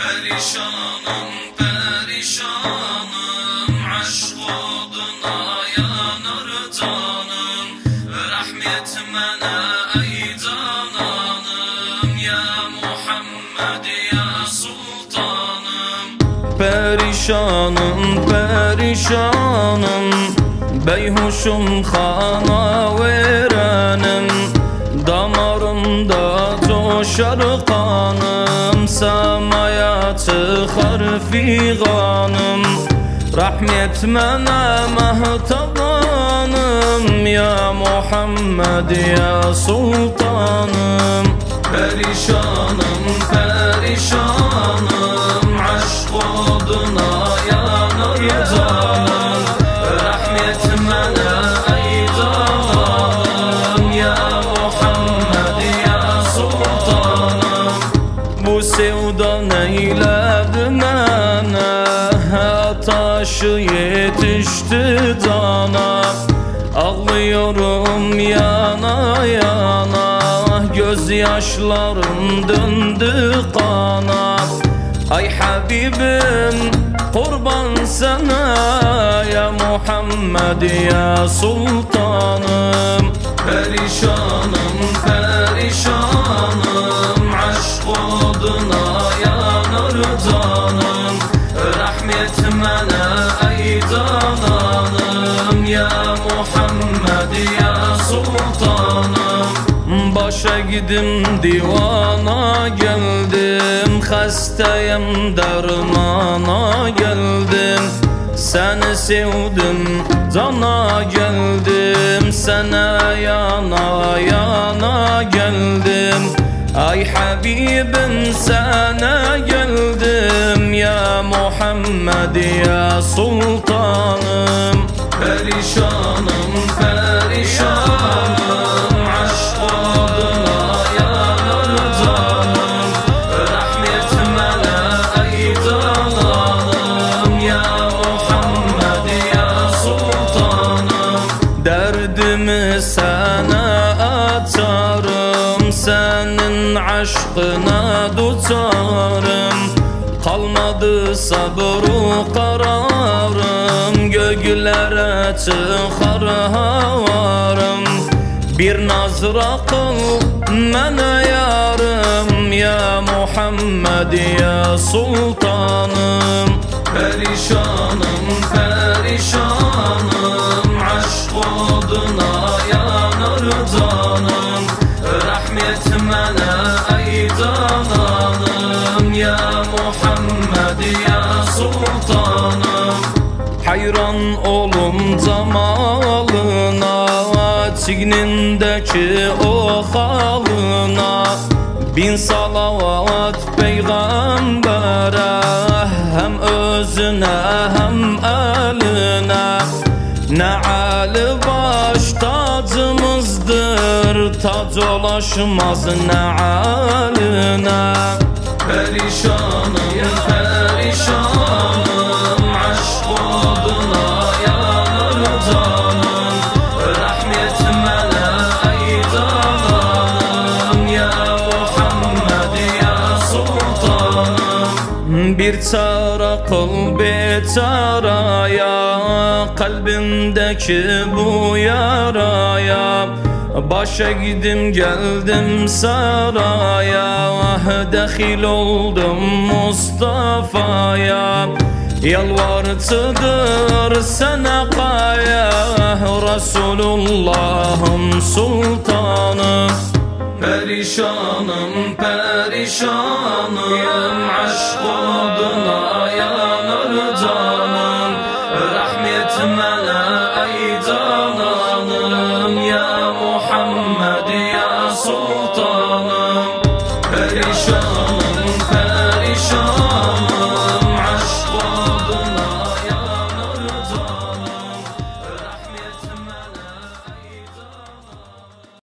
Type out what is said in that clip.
Perişanım perişanım. Aşk oduna yanar canım. Rahmet mene ey cananım Ya Muhammed ya sultanım. Perişanım perişanım. Beyhuşum kana verenim. Damarımda coşar kanım Semaya çıkar figanım Rahmet mene mehtabanım Ya Muhammed ya sultanım. Perişanım perişanım Aşk Bu sevda neyledi mene Taşı yetişti cana Ağlıyorum yana yana. Gözyaşlarım döndü kana. Ay Habibim kurban sana. Ya Muhammed ya sultanım. Perişanım Mene ey cananım Ya Muhammed ya sultanım. Başa gidim divana geldim. Hastayım dermana geldim. Seni sevdim cana geldim. Sana yana yana geldim. Ay Habibim sana Muhammed ya sultanım. Perişanım perişanım. Aşk oduna yanar canım Rahmet mene ey cananım Ya Muhammed ya sultanım. Derdimi sana açarım Senin aşkına duçarım Kalmadı sabrı kararım. Göklere çıkar havarım. Bir nazra kıl mene yarım Ya Muhammed ya sultanım. Perişanım perişanım. Aşk oduna sultanım Hayran olum zamalına Çignindeki o halına. Bin salavat peygambere Hem özüne hem eline. Ne ali baş tacımızdır Tac ulaşmaz ne aline Perişanım Bir çare kıl beçaraya Kalbimdeki bu yaraya. Başa gidim geldim saraya Dahil oldum Mustafa'ya. Yalvartıdır sana kaya Resulullah'ım sultanım Perişanım perişanım Aşk oduna yanar